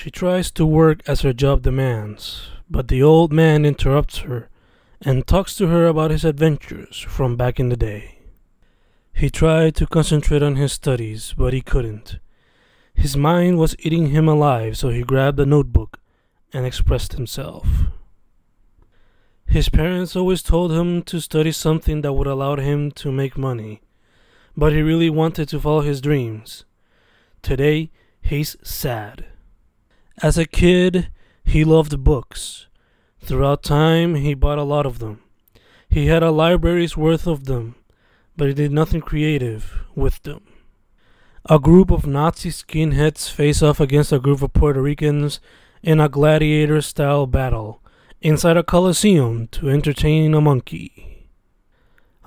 She tries to work as her job demands, but the old man interrupts her and talks to her about his adventures from back in the day. He tried to concentrate on his studies, but he couldn't. His mind was eating him alive, so he grabbed a notebook and expressed himself. His parents always told him to study something that would allow him to make money, but he really wanted to follow his dreams. Today, he's sad. As a kid, he loved books. Throughout time, he bought a lot of them. He had a library's worth of them, but he did nothing creative with them. A group of Nazi skinheads face off against a group of Puerto Ricans in a gladiator style battle inside a coliseum to entertain a monkey.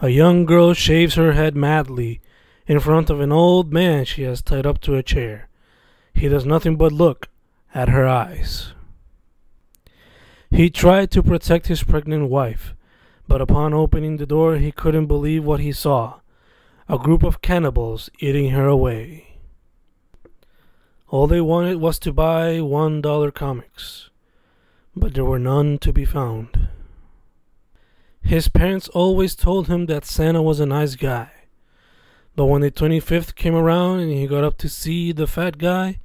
A young girl shaves her head madly in front of an old man she has tied up to a chair. He does nothing but look at her eyes. He tried to protect his pregnant wife, but upon opening the door, he couldn't believe what he saw a group of cannibals eating her away. All they wanted was to buy one dollar comics, but there were none to be found. His parents always told him that Santa was a nice guy, but when the 25th came around and he got up to see the fat guy,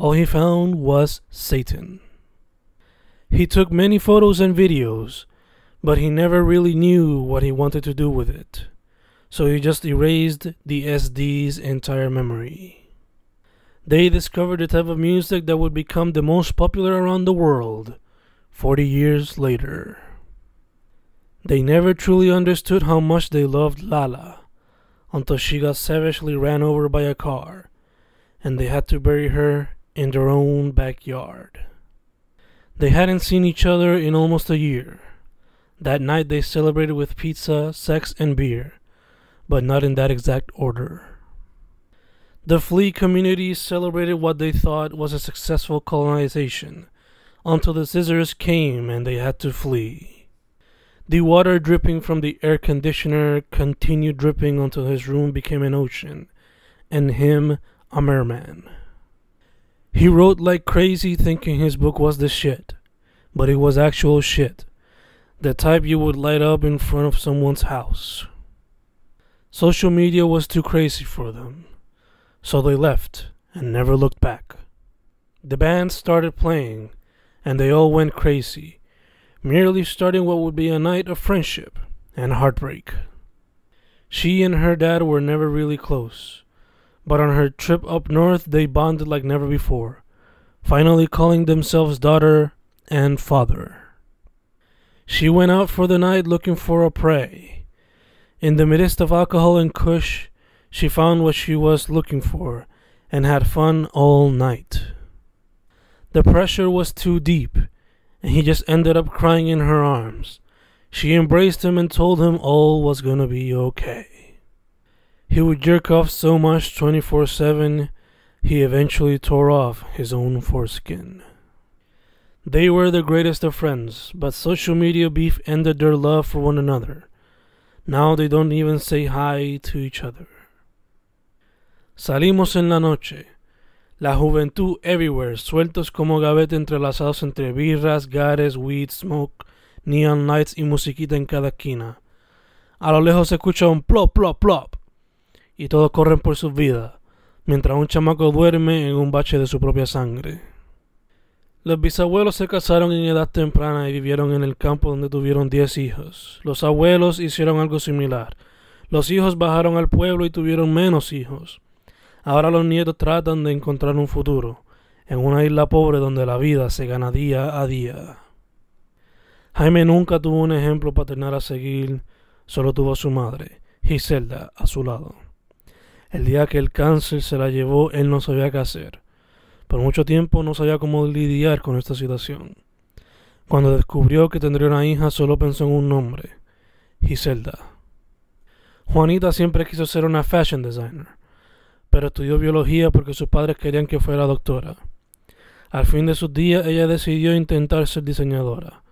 all he found was Satan. He took many photos and videos, but he never really knew what he wanted to do with it, so he just erased the SD's entire memory. They discovered the type of music that would become the most popular around the world 40 years later. They never truly understood how much they loved Lala until she got savagely ran over by a car and they had to bury her in their own backyard. They hadn't seen each other in almost a year. That night they celebrated with pizza, sex, and beer, but not in that exact order. The Flea community celebrated what they thought was a successful colonization until the scissors came and they had to flee. The water dripping from the air conditioner continued dripping until his room became an ocean, and him a merman. He wrote like crazy thinking his book was the shit, but it was actual shit. The type you would light up in front of someone's house. Social media was too crazy for them, so they left and never looked back. The band started playing, and they all went crazy, merely starting what would be a night of friendship and heartbreak. She and her dad were never really close, but on her trip up north they bonded like never before, finally calling themselves daughter and father. She went out for the night looking for a prey. In the midst of alcohol and kush, she found what she was looking for and had fun all night. The pressure was too deep, and he just ended up crying in her arms. She embraced him and told him all was gonna be okay. He would jerk off so much 24 7, he eventually tore off his own foreskin. They were the greatest of friends, but social media beef ended their love for one another. Now they don't even say hi to each other. Salimos en la noche. La juventud everywhere, sueltos como gavete entrelazados entre birras, gares, weed, smoke, neon lights y musiquita en cada esquina. A lo lejos se escucha un plop, plop, plop y todos corren por sus vidas, mientras un chamaco duerme en un bache de su propia sangre. Los bisabuelos se casaron en edad temprana y vivieron en el campo donde tuvieron diez hijos. Los abuelos hicieron algo similar. Los hijos bajaron al pueblo y tuvieron menos hijos. Ahora los nietos tratan de encontrar un futuro en una isla pobre donde la vida se gana día a día. Jaime nunca tuvo un ejemplo paternal a seguir, solo tuvo a su madre, Giselda, a su lado. El día que el cáncer se la llevó, él no sabía qué hacer. Por mucho tiempo no sabía cómo lidiar con esta situación. Cuando descubrió que tendría una hija, solo pensó en un nombre, Giselda. Juanita siempre quiso ser una fashion designer, pero estudió biología porque sus padres querían que fuera doctora. Al fin de sus días ella decidió intentar ser diseñadora,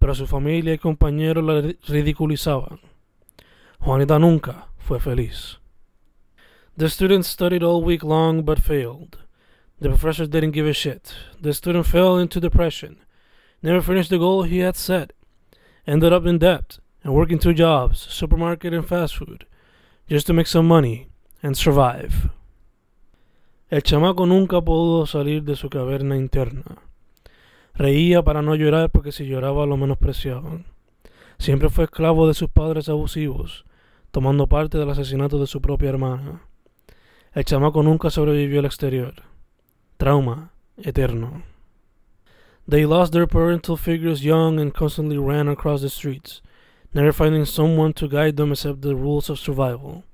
pero su familia y compañeros la ridiculizaban. Juanita nunca fue feliz. The students studied all week long but failed. The professors didn't give a shit. The student fell into depression, never finished the goal he had set, ended up in debt, and working two jobs, supermarket and fast food, just to make some money and survive. El chamaco nunca pudo salir de su caverna interna. Reía para no llorar porque si lloraba lo menospreciaban. Siempre fue esclavo de sus padres abusivos, tomando parte del asesinato de su propia hermana. El chamaco nunca sobrevivió al exterior. Trauma eterno. They lost their parental figures young and constantly ran across the streets, never finding someone to guide them except the rules of survival.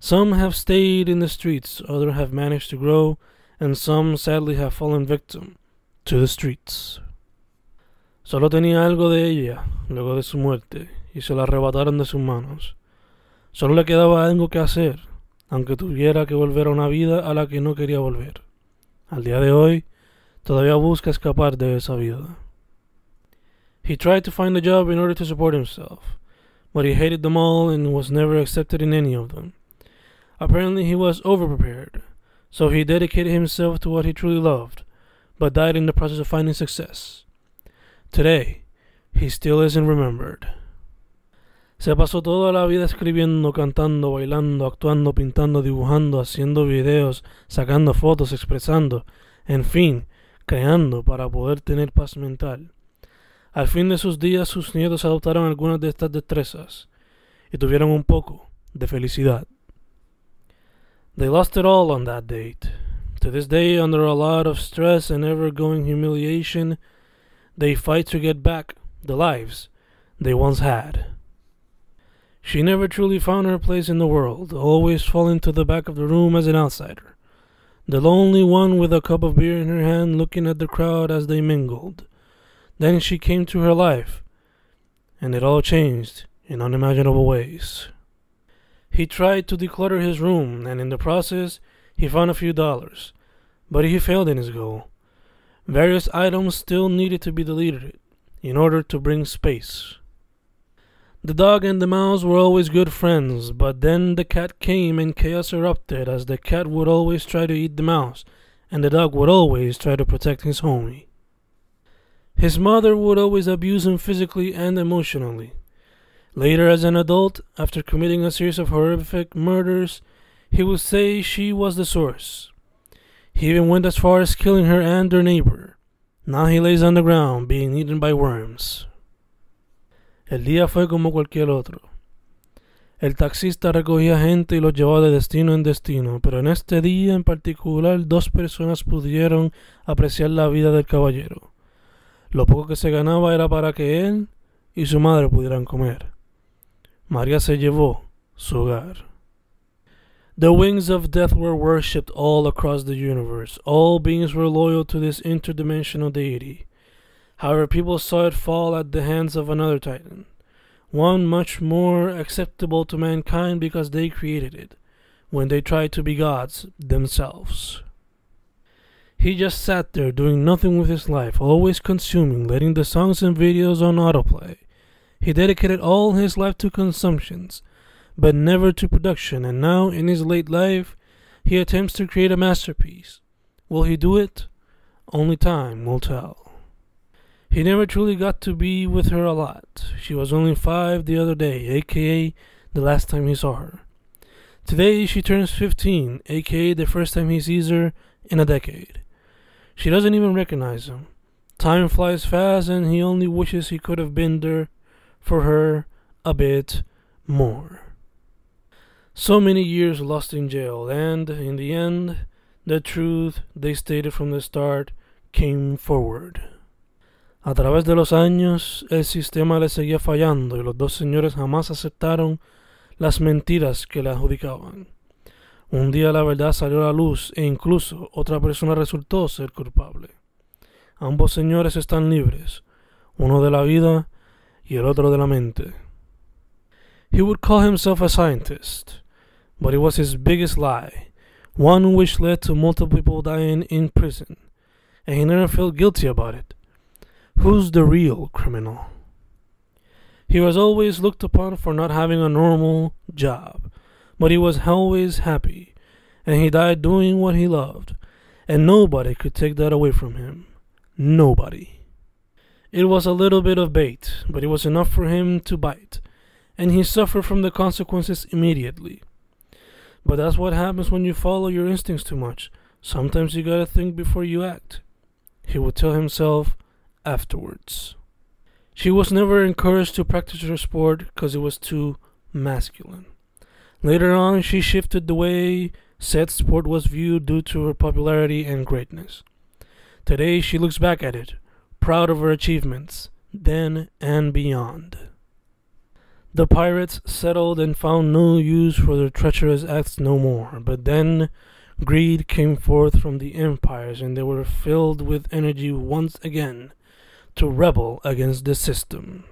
Some have stayed in the streets, others have managed to grow, and some sadly have fallen victim to the streets. Solo tenía algo de ella luego de su muerte y se la arrebataron de sus manos. Solo le quedaba algo que hacer, aunque tuviera que volver a una vida a la que no quería volver. Al día de hoy, todavía busca escapar de esa vida. He tried to find a job in order to support himself, but he hated them all and was never accepted in any of them. Apparently, he was overprepared, so he dedicated himself to what he truly loved, but died in the process of finding success. Today, he still isn't remembered. Se pasó toda la vida escribiendo, cantando, bailando, actuando, pintando, dibujando, haciendo videos, sacando fotos, expresando, en fin, creando para poder tener paz mental. Al fin de sus días sus nietos adoptaron algunas de estas destrezas y tuvieron un poco de felicidad. They lost it all on that date. To this day, under a lot of stress and ever going humiliation, they fight to get back the lives they once had. She never truly found her place in the world, always falling to the back of the room as an outsider, the lonely one with a cup of beer in her hand looking at the crowd as they mingled. Then she came to her life, and it all changed in unimaginable ways. He tried to declutter his room, and in the process, he found a few dollars, but he failed in his goal. Various items still needed to be deleted in order to bring space. The dog and the mouse were always good friends, but then the cat came and chaos erupted as the cat would always try to eat the mouse, and the dog would always try to protect his homie. His mother would always abuse him physically and emotionally. Later, as an adult, after committing a series of horrific murders, he would say she was the source. He even went as far as killing her and her neighbor. Now he lays on the ground, being eaten by worms. El día fue como cualquier otro. El taxista recogía gente y los llevaba de destino en destino, pero en este día en particular dos personas pudieron apreciar la vida del caballero. Lo poco que se ganaba era para que él y su madre pudieran comer. María se llevó su hogar. The wings of death were worshipped all across the universe. All beings were loyal to this interdimensional deity. However, people saw it fall at the hands of another titan, one much more acceptable to mankind because they created it, when they tried to be gods themselves. He just sat there doing nothing with his life, always consuming, letting the songs and videos on autoplay. He dedicated all his life to consumptions, but never to production, and now, in his late life, he attempts to create a masterpiece. Will he do it? Only time will tell. He never truly got to be with her a lot. She was only five the other day, aka the last time he saw her. Today she turns 15, aka the first time he sees her in a decade. She doesn't even recognize him. Time flies fast, and he only wishes he could have been there for her a bit more. So many years lost in jail, and in the end, the truth they stated from the start came forward. A través de los años, el sistema le seguía fallando y los dos señores jamás aceptaron las mentiras que le adjudicaban. Un día la verdad salió a la luz e incluso otra persona resultó ser culpable. Ambos señores están libres, uno de la vida y el otro de la mente. He would call himself a scientist, but it was his biggest lie, one which led to multiple people dying in prison, and he never felt guilty about it. Who's the real criminal? He was always looked upon for not having a normal job, but he was always happy, and he died doing what he loved, and nobody could take that away from him. Nobody. It was a little bit of bait, but it was enough for him to bite, and he suffered from the consequences immediately. But that's what happens when you follow your instincts too much. Sometimes you gotta think before you act. He would tell himself afterwards. She was never encouraged to practice her sport because it was too masculine. Later on, she shifted the way said sport was viewed due to her popularity and greatness. Today, she looks back at it, proud of her achievements, then and beyond. The pirates settled and found no use for their treacherous acts no more, but then greed came forth from the empires, and they were filled with energy once again to rebel against the system.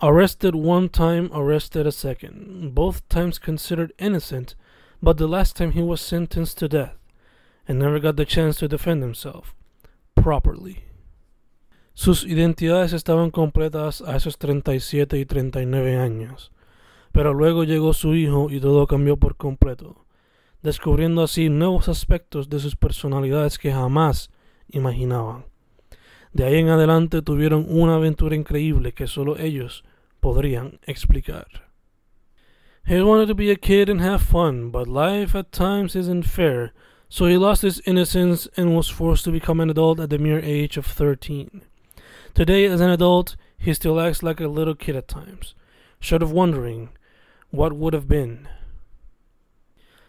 Arrested one time, arrested a second, both times considered innocent, but the last time he was sentenced to death and never got the chance to defend himself properly. Sus identidades estaban completas a esos 37 y 39 años, pero luego llegó su hijo y todo cambió por completo, descubriendo así nuevos aspectos de sus personalidades que jamás imaginaban. De ahí en adelante tuvieron una aventura increíble que solo ellos podrían explicar. He wanted to be a kid and have fun, but life at times isn't fair, so he lost his innocence and was forced to become an adult at the mere age of 13. Today, as an adult, he still acts like a little kid at times, short of wondering what would have been.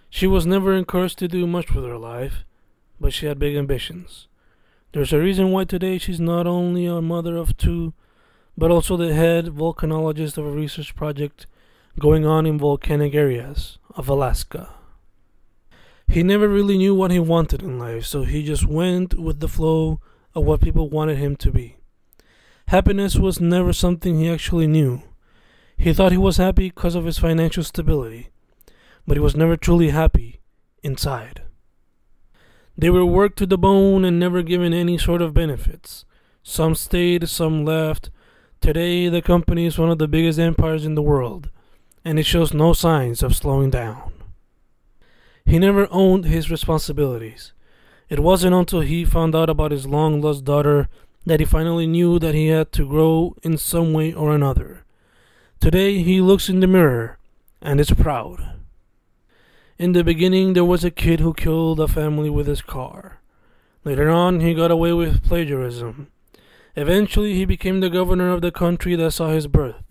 She was never encouraged to do much with her life, but she had big ambitions. There's a reason why today she's not only a mother of two, but also the head volcanologist of a research project going on in volcanic areas of Alaska. He never really knew what he wanted in life, so he just went with the flow of what people wanted him to be. Happiness was never something he actually knew. He thought he was happy because of his financial stability, but he was never truly happy inside. They were worked to the bone and never given any sort of benefits. Some stayed, some left. Today, the company is one of the biggest empires in the world, and it shows no signs of slowing down. He never owned his responsibilities. It wasn't until he found out about his long lost daughter that he finally knew that he had to grow in some way or another. Today, he looks in the mirror and is proud. In the beginning, there was a kid who killed a family with his car. Later on, he got away with plagiarism. Eventually, he became the governor of the country that saw his birth.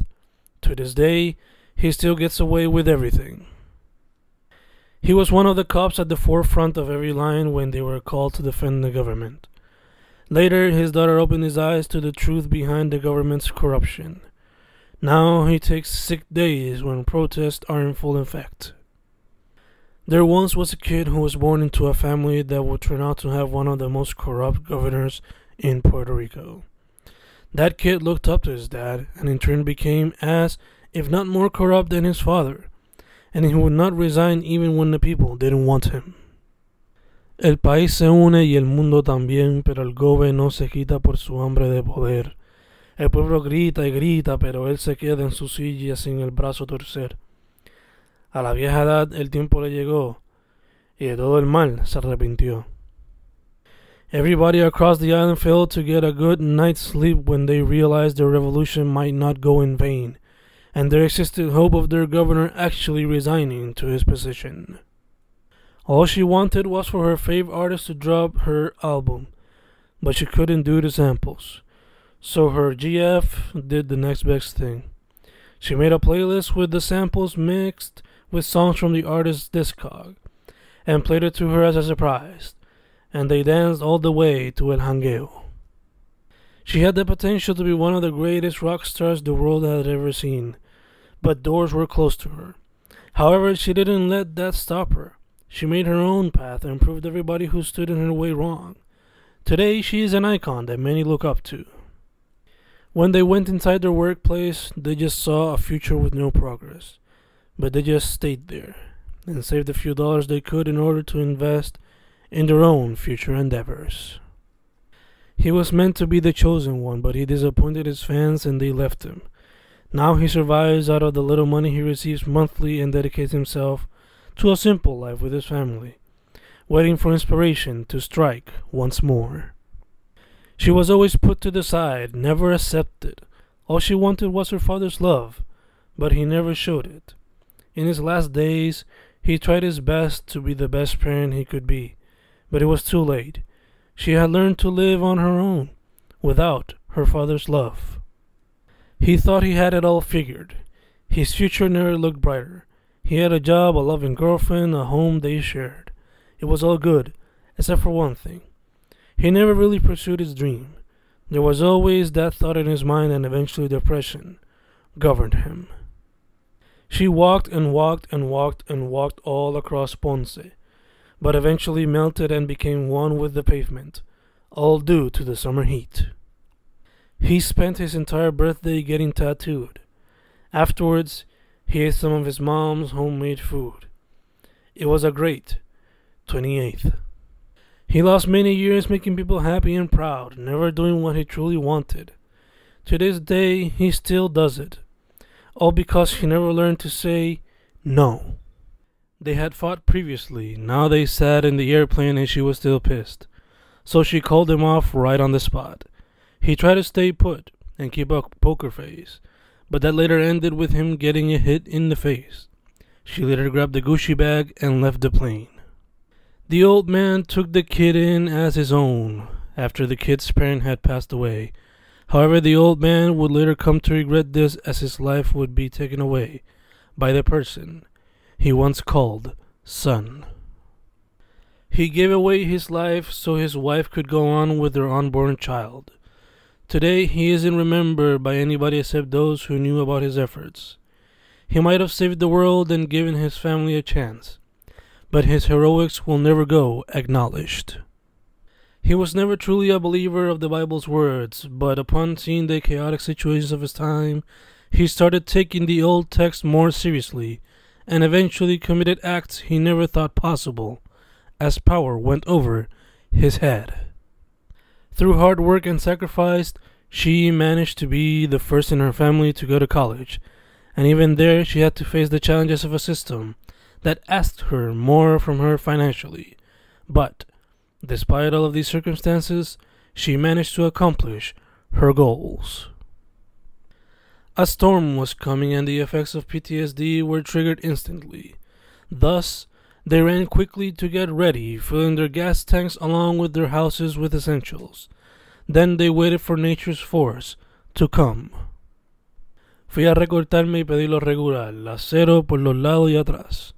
To this day, he still gets away with everything. He was one of the cops at the forefront of every line when they were called to defend the government. Later, his daughter opened his eyes to the truth behind the government's corruption. Now he takes sick days when protests are in full effect. There once was a kid who was born into a family that would turn out to have one of the most corrupt governors in Puerto Rico. That kid looked up to his dad and in turn became as, if not more corrupt than his father, and he would not resign even when the people didn't want him. El país se une y el mundo también, pero el gobe no se quita por su hambre de poder. El pueblo grita y grita, pero él se queda en su silla sin el brazo torcer. A la vieja edad el tiempo le llegó, y de todo el mal se arrepintió. Everybody across the island failed to get a good night's sleep when they realized their revolution might not go in vain, and there existed hope of their governor actually resigning to his position. All she wanted was for her favorite artist to drop her album, but she couldn't do the samples. So her GF did the next best thing. She made a playlist with the samples mixed with songs from the artist's discog and played it to her as a surprise, and they danced all the way to El Jangueo. She had the potential to be one of the greatest rock stars the world had ever seen, but doors were closed to her. However, she didn't let that stop her. She made her own path and proved everybody who stood in her way wrong. Today, she is an icon that many look up to. When they went inside their workplace, they just saw a future with no progress but they just stayed there and saved the few dollars they could in order to invest in their own future endeavors. He was meant to be the chosen one, but he disappointed his fans and they left him. Now he survives out of the little money he receives monthly and dedicates himself to a simple life with his family. waiting for inspiration to strike once more. She was always put to the side, never accepted. All she wanted was her father's love, but he never showed it. In his last days, he tried his best to be the best parent he could be, but it was too late. She had learned to live on her own, without her father's love. He thought he had it all figured. His future never looked brighter. He had a job, a loving girlfriend, a home they shared. It was all good, except for one thing. He never really pursued his dream. There was always that thought in his mind, and eventually depression governed him. She walked and walked and walked and walked all across Ponce, but eventually melted and became one with the pavement, all due to the summer heat. He spent his entire birthday getting tattooed. Afterwards, he ate some of his mom's homemade food. It was a great 28th. He lost many years making people happy and proud, never doing what he truly wanted. To this day, he still does it. All because he never learned to say no. They had fought previously, now they sat in the airplane and she was still pissed. So she called him off right on the spot. He tried to stay put and keep a poker face, but that later ended with him getting a hit in the face. She later grabbed the Gucci bag and left the plane. The old man took the kid in as his own after the kid's parent had passed away. However, the old man would later come to regret this as his life would be taken away by the person he once called son. He gave away his life so his wife could go on with their unborn child. Today, he isn't remembered by anybody except those who knew about his efforts. He might have saved the world and given his family a chance but his heroics will never go acknowledged. He was never truly a believer of the Bible's words, but upon seeing the chaotic situations of his time, he started taking the old text more seriously and eventually committed acts he never thought possible as power went over his head. Through hard work and sacrifice, she managed to be the first in her family to go to college, and even there she had to face the challenges of a system that asked her more from her financially. But, despite all of these circumstances, she managed to accomplish her goals. A storm was coming and the effects of PTSD were triggered instantly. Thus, they ran quickly to get ready, filling their gas tanks along with their houses with essentials. Then they waited for nature's force to come. Fui a recortarme y pedí lo regular, acero por los lados y atrás.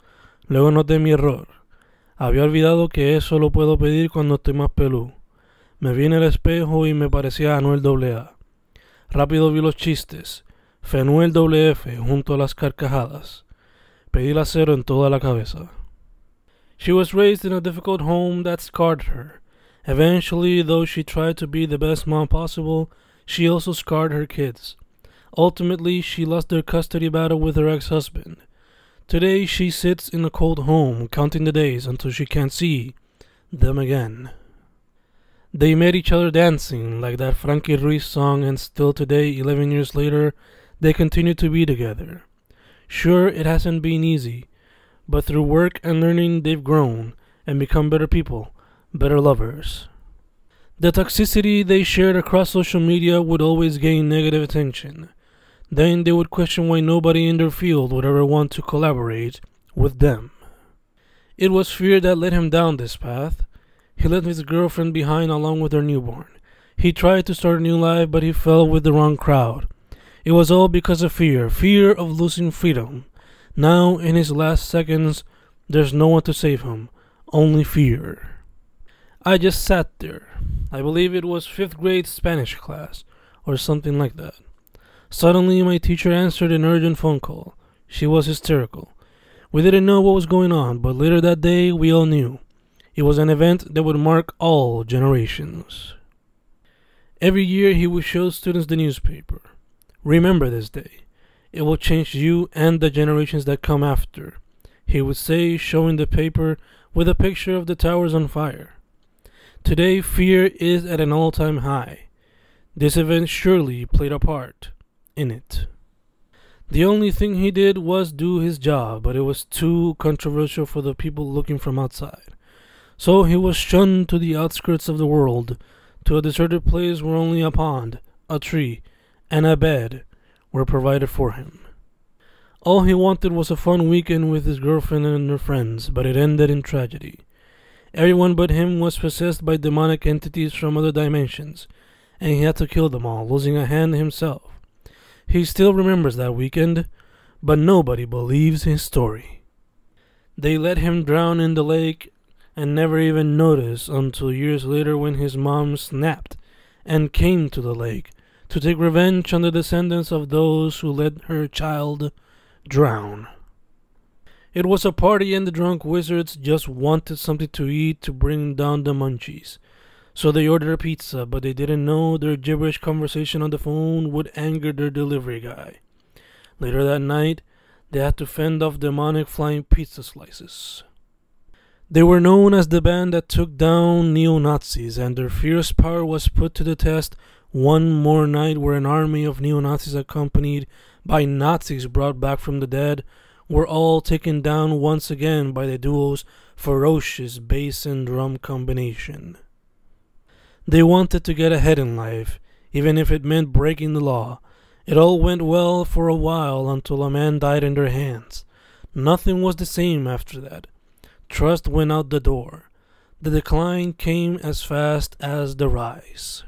Luego noté mi error. Había olvidado que eso lo puedo pedir cuando estoy más pelú. Me vi en el espejo y me parecía Anuel AA. Rápido vi los chistes. Fenuel WF junto a las carcajadas. Pedí el acero en toda la cabeza. She was raised in a difficult home that scarred her. Eventually, though she tried to be the best mom possible, she also scarred her kids. Ultimately, she lost their custody battle with her ex husband. Today she sits in a cold home, counting the days until she can't see them again. They met each other dancing, like that Frankie Ruiz song, and still today, 11 years later, they continue to be together. Sure, it hasn't been easy, but through work and learning, they've grown and become better people, better lovers. The toxicity they shared across social media would always gain negative attention. Then they would question why nobody in their field would ever want to collaborate with them. It was fear that led him down this path. He left his girlfriend behind along with her newborn. He tried to start a new life, but he fell with the wrong crowd. It was all because of fear fear of losing freedom. Now, in his last seconds, there's no one to save him, only fear. I just sat there. I believe it was fifth grade Spanish class, or something like that. Suddenly, my teacher answered an urgent phone call. She was hysterical. We didn't know what was going on, but later that day, we all knew. It was an event that would mark all generations. Every year, he would show students the newspaper. Remember this day. It will change you and the generations that come after. He would say, showing the paper with a picture of the towers on fire. Today, fear is at an all time high. This event surely played a part in it. The only thing he did was do his job, but it was too controversial for the people looking from outside. So he was shunned to the outskirts of the world, to a deserted place where only a pond, a tree, and a bed were provided for him. All he wanted was a fun weekend with his girlfriend and her friends, but it ended in tragedy. Everyone but him was possessed by demonic entities from other dimensions, and he had to kill them all, losing a hand himself. He still remembers that weekend, but nobody believes his story. They let him drown in the lake and never even noticed until years later when his mom snapped and came to the lake to take revenge on the descendants of those who let her child drown. It was a party and the drunk wizards just wanted something to eat to bring down the munchies. So they ordered a pizza, but they didn't know their gibberish conversation on the phone would anger their delivery guy. Later that night, they had to fend off demonic flying pizza slices. They were known as the band that took down neo Nazis, and their fierce power was put to the test one more night where an army of neo Nazis, accompanied by Nazis brought back from the dead, were all taken down once again by the duo's ferocious bass and drum combination. They wanted to get ahead in life, even if it meant breaking the law. It all went well for a while until a man died in their hands. Nothing was the same after that. Trust went out the door. The decline came as fast as the rise.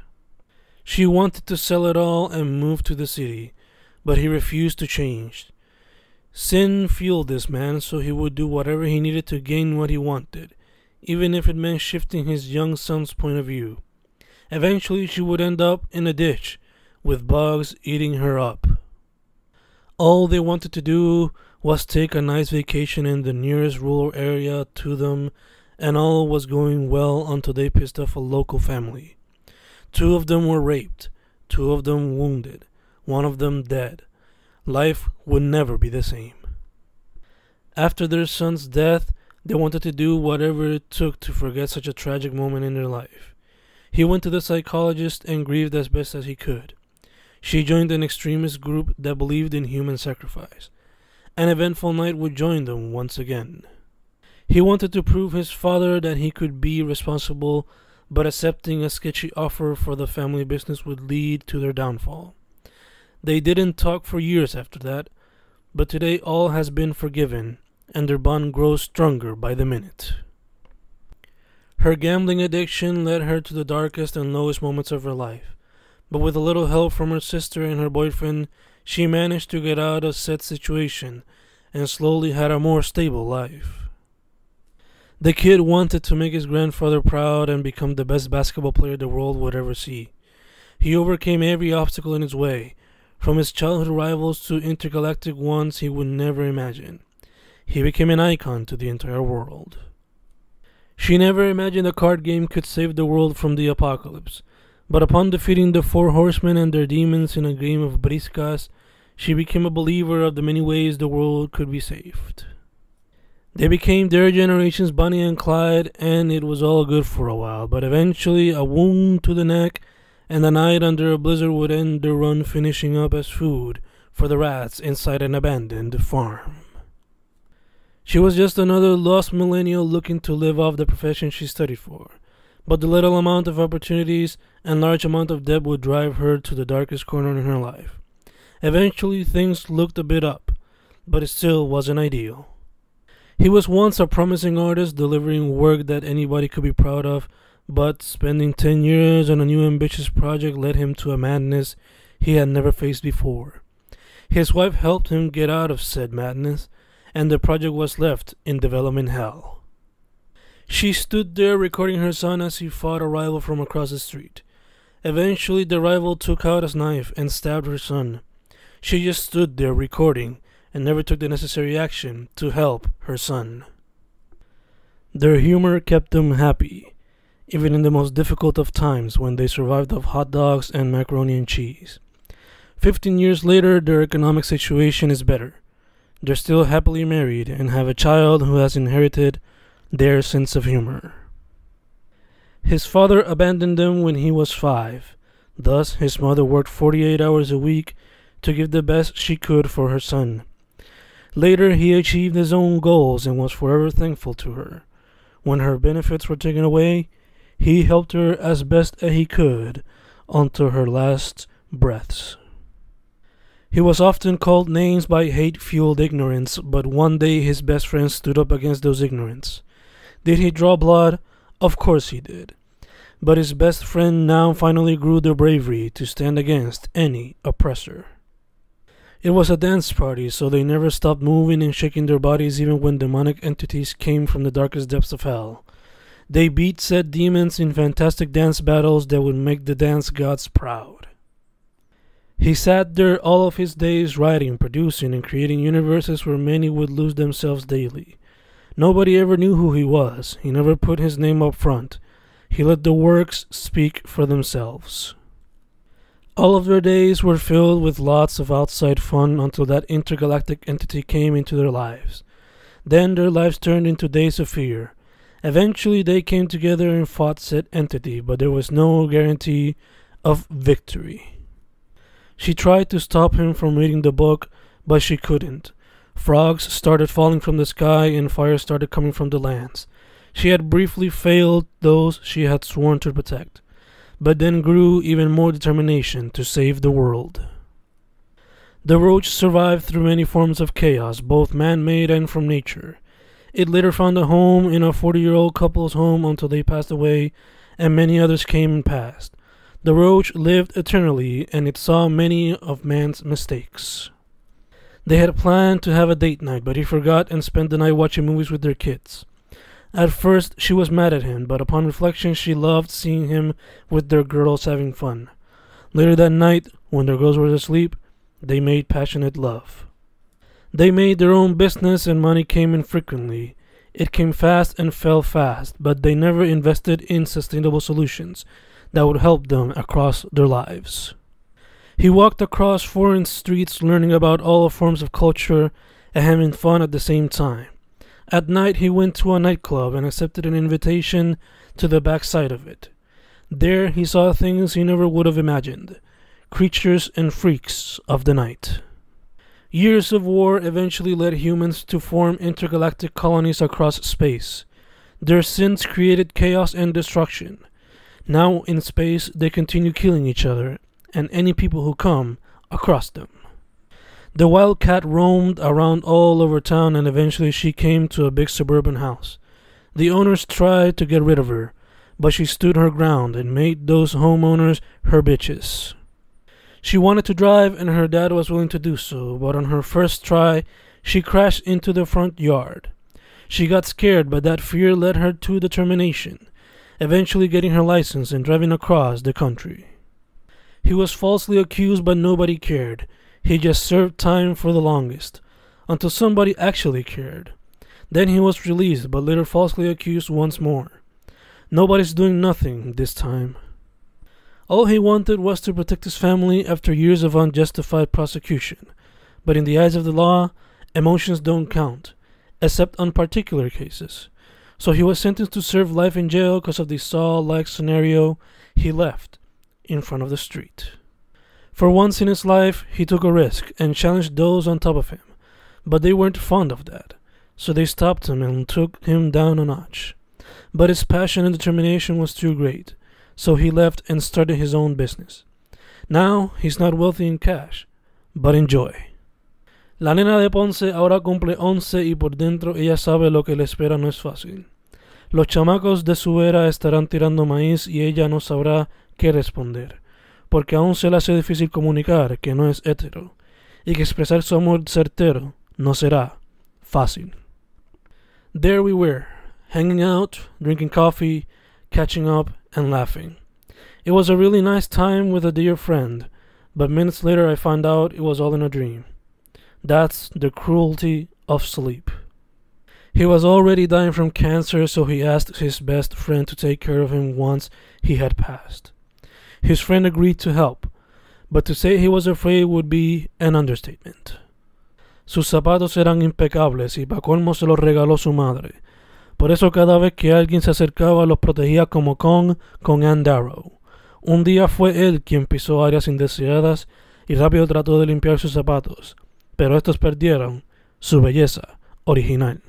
She wanted to sell it all and move to the city, but he refused to change. Sin fueled this man, so he would do whatever he needed to gain what he wanted, even if it meant shifting his young son's point of view. Eventually, she would end up in a ditch, with bugs eating her up. All they wanted to do was take a nice vacation in the nearest rural area to them, and all was going well until they pissed off a local family. Two of them were raped, two of them wounded, one of them dead. Life would never be the same. After their son's death, they wanted to do whatever it took to forget such a tragic moment in their life. He went to the psychologist and grieved as best as he could. She joined an extremist group that believed in human sacrifice. An eventful night would join them once again. He wanted to prove his father that he could be responsible, but accepting a sketchy offer for the family business would lead to their downfall. They didn't talk for years after that, but today all has been forgiven, and their bond grows stronger by the minute. Her gambling addiction led her to the darkest and lowest moments of her life, but with a little help from her sister and her boyfriend, she managed to get out of said situation and slowly had a more stable life. The kid wanted to make his grandfather proud and become the best basketball player the world would ever see. He overcame every obstacle in his way, from his childhood rivals to intergalactic ones he would never imagine. He became an icon to the entire world. She never imagined a card game could save the world from the apocalypse, but upon defeating the four horsemen and their demons in a game of briscas, she became a believer of the many ways the world could be saved. They became their generation's Bonnie and Clyde, and it was all good for a while, but eventually a wound to the neck and the night under a blizzard would end their run, finishing up as food for the rats inside an abandoned farm. She was just another lost millennial looking to live off the profession she studied for but the little amount of opportunities and large amount of debt would drive her to the darkest corner in her life. Eventually, things looked a bit up, but it still wasn't ideal. He was once a promising artist delivering work that anybody could be proud of, but spending 10 years on a new ambitious project led him to a madness he had never faced before. His wife helped him get out of said madness, and the project was left in development hell. She stood there recording her son as he fought a rival from across the street. Eventually, the rival took out his knife and stabbed her son. She just stood there recording and never took the necessary action to help her son. Their humor kept them happy, even in the most difficult of times when they survived off hot dogs and macaroni and cheese. Fifteen years later, their economic situation is better. They're still happily married and have a child who has inherited their sense of humor. His father abandoned them when he was five. Thus, his mother worked 48 hours a week to give the best she could for her son. Later, he achieved his own goals and was forever thankful to her. When her benefits were taken away, he helped her as best as he could until her last breaths. He was often called names by hate fueled ignorance, but one day his best friend stood up against those ignorance. Did he draw blood? Of course he did. But his best friend now finally grew the bravery to stand against any oppressor. It was a dance party, so they never stopped moving and shaking their bodies even when demonic entities came from the darkest depths of hell. They beat said demons in fantastic dance battles that would make the dance gods proud. He sat there all of his days writing, producing, and creating universes where many would lose themselves daily. Nobody ever knew who he was. He never put his name up front. He let the works speak for themselves. All of their days were filled with lots of outside fun until that intergalactic entity came into their lives. Then their lives turned into days of fear. Eventually, they came together and fought said entity, but there was no guarantee of victory. She tried to stop him from reading the book, but she couldn't. Frogs started falling from the sky, and fire started coming from the lands. She had briefly failed those she had sworn to protect, but then grew even more determination to save the world. The roach survived through many forms of chaos, both man made and from nature. It later found a home in a 40 year old couple's home until they passed away, and many others came and passed. The roach lived eternally, and it saw many of man's mistakes. They had planned to have a date night, but he forgot and spent the night watching movies with their kids. At first, she was mad at him, but upon reflection, she loved seeing him with their girls having fun. Later that night, when their girls were asleep, they made passionate love. They made their own business and money came in frequently. It came fast and fell fast, but they never invested in sustainable solutions that would help them across their lives. He walked across foreign streets learning about all forms of culture and having fun at the same time. At night, he went to a nightclub and accepted an invitation to the backside of it. There, he saw things he never would have imagined creatures and freaks of the night. Years of war eventually led humans to form intergalactic colonies across space. Their sins created chaos and destruction. Now, in space, they continue killing each other and any people who come across them. The wildcat roamed around all over town and eventually she came to a big suburban house. The owners tried to get rid of her, but she stood her ground and made those homeowners her bitches. She wanted to drive, and her dad was willing to do so, but on her first try, she crashed into the front yard. She got scared, but that fear led her to determination, eventually getting her license and driving across the country. He was falsely accused, but nobody cared. He just served time for the longest, until somebody actually cared. Then he was released, but later falsely accused once more. Nobody's doing nothing this time. All he wanted was to protect his family after years of unjustified prosecution. But in the eyes of the law, emotions don't count, except on particular cases. So he was sentenced to serve life in jail because of the Saw like scenario. He left in front of the street. For once in his life, he took a risk and challenged those on top of him, but they weren't fond of that, so they stopped him and took him down a notch. But his passion and determination was too great so he left and started his own business. Now he's not wealthy in cash, but in joy. La nena de Ponce ahora cumple once y por dentro ella sabe lo que le espera no es fácil. Los chamacos de su era estarán tirando maíz y ella no sabrá qué responder, porque aún se le hace difícil comunicar que no es hetero y que expresar su amor certero no será fácil. There we were, hanging out, drinking coffee, catching up, and laughing. It was a really nice time with a dear friend, but minutes later I found out it was all in a dream. That's the cruelty of sleep. He was already dying from cancer, so he asked his best friend to take care of him once he had passed. His friend agreed to help, but to say he was afraid would be an understatement. Sus zapatos eran impecables y pa' colmo se los regaló su madre, Por eso cada vez que alguien se acercaba los protegía como Kong con Ann Darrow. Un día fue él quien pisó áreas indeseadas y rápido trató de limpiar sus zapatos, pero estos perdieron su belleza original.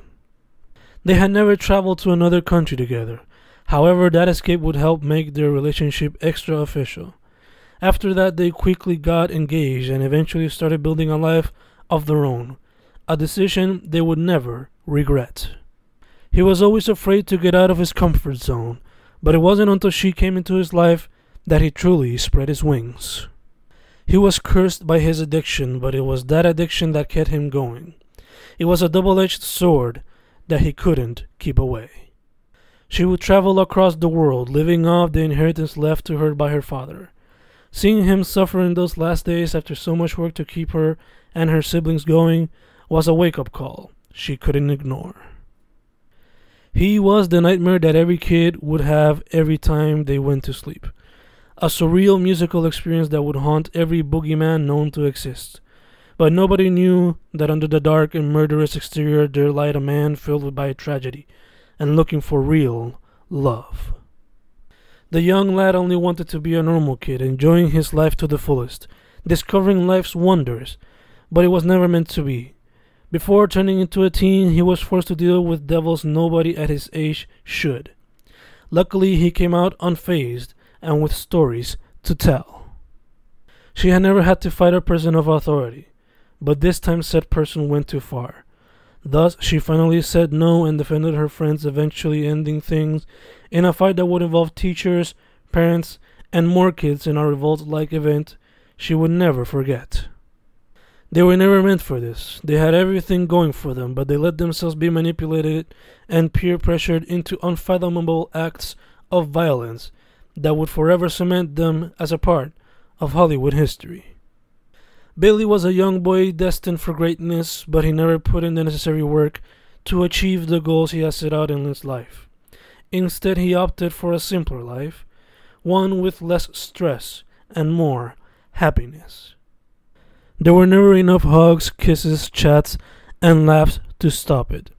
They had never traveled to another country together. However, that escape would help make their relationship extra official. After that, they quickly got engaged and eventually started building a life of their own, a decision they would never regret. He was always afraid to get out of his comfort zone, but it wasn't until she came into his life that he truly spread his wings. He was cursed by his addiction, but it was that addiction that kept him going. It was a double edged sword that he couldn't keep away. She would travel across the world, living off the inheritance left to her by her father. Seeing him suffer in those last days after so much work to keep her and her siblings going was a wake up call she couldn't ignore. He was the nightmare that every kid would have every time they went to sleep. A surreal musical experience that would haunt every boogeyman known to exist. But nobody knew that under the dark and murderous exterior there lied a man filled by tragedy and looking for real love. The young lad only wanted to be a normal kid, enjoying his life to the fullest, discovering life's wonders, but it was never meant to be. Before turning into a teen, he was forced to deal with devils nobody at his age should. Luckily, he came out unfazed and with stories to tell. She had never had to fight a person of authority, but this time said person went too far. Thus, she finally said no and defended her friends, eventually ending things in a fight that would involve teachers, parents, and more kids in a revolt like event she would never forget. They were never meant for this. They had everything going for them, but they let themselves be manipulated and peer pressured into unfathomable acts of violence that would forever cement them as a part of Hollywood history. Billy was a young boy destined for greatness, but he never put in the necessary work to achieve the goals he had set out in his life. Instead, he opted for a simpler life, one with less stress and more happiness. There were never enough hugs, kisses, chats, and laughs to stop it.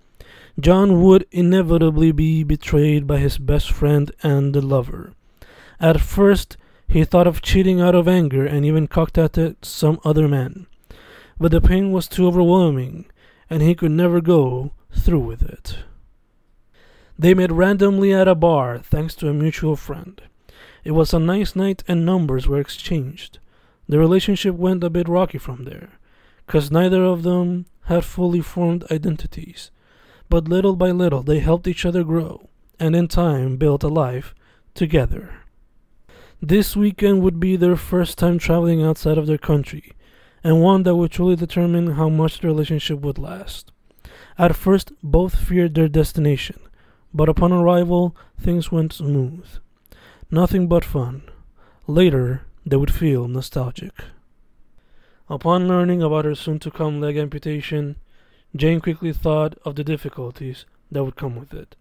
John would inevitably be betrayed by his best friend and the lover. At first, he thought of cheating out of anger and even contacted some other man. But the pain was too overwhelming, and he could never go through with it. They met randomly at a bar thanks to a mutual friend. It was a nice night and numbers were exchanged. The relationship went a bit rocky from there, cause neither of them had fully formed identities. But little by little they helped each other grow, and in time built a life together. This weekend would be their first time traveling outside of their country, and one that would truly determine how much the relationship would last. At first, both feared their destination, but upon arrival, things went smooth. Nothing but fun. Later, they would feel nostalgic. Upon learning about her soon to come leg amputation, Jane quickly thought of the difficulties that would come with it.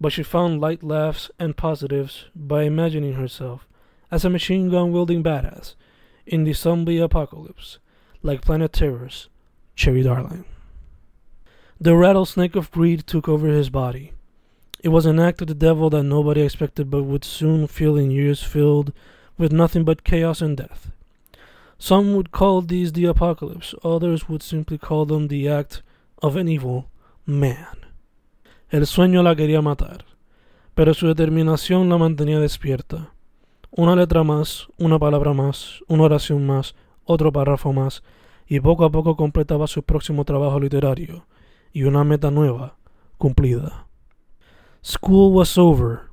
But she found light laughs and positives by imagining herself as a machine gun wielding badass in the zombie apocalypse, like Planet Terror's Cherry Darling. The rattlesnake of greed took over his body. It was an act of the devil that nobody expected but would soon feel in years filled with nothing but chaos and death. Some would call these the apocalypse, others would simply call them the act of an evil man. El sueño la quería matar, pero su determinación la mantenía despierta. Una letra más, una palabra más, una oración más, otro párrafo más, y poco a poco completaba su próximo trabajo literario, y una meta nueva, cumplida. School was over,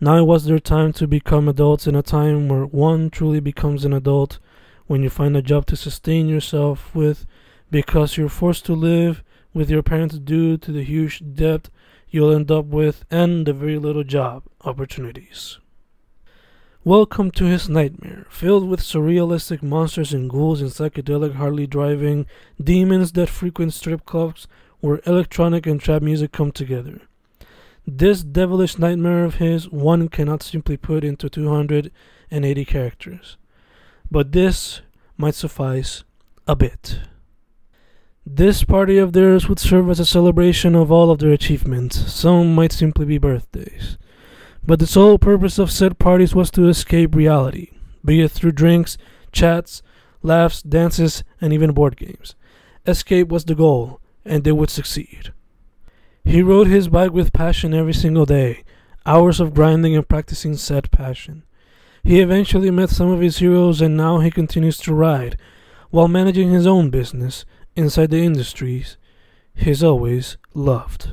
Now it was their time to become adults in a time where one truly becomes an adult when you find a job to sustain yourself with because you're forced to live with your parents due to the huge debt you'll end up with and the very little job opportunities. Welcome to his nightmare, filled with surrealistic monsters and ghouls and psychedelic Harley driving demons that frequent strip clubs where electronic and trap music come together. This devilish nightmare of his one cannot simply put into 280 characters, but this might suffice a bit. This party of theirs would serve as a celebration of all of their achievements. Some might simply be birthdays. But the sole purpose of said parties was to escape reality, be it through drinks, chats, laughs, dances, and even board games. Escape was the goal, and they would succeed. He rode his bike with passion every single day, hours of grinding and practicing said passion. He eventually met some of his heroes and now he continues to ride while managing his own business inside the industries he's always loved.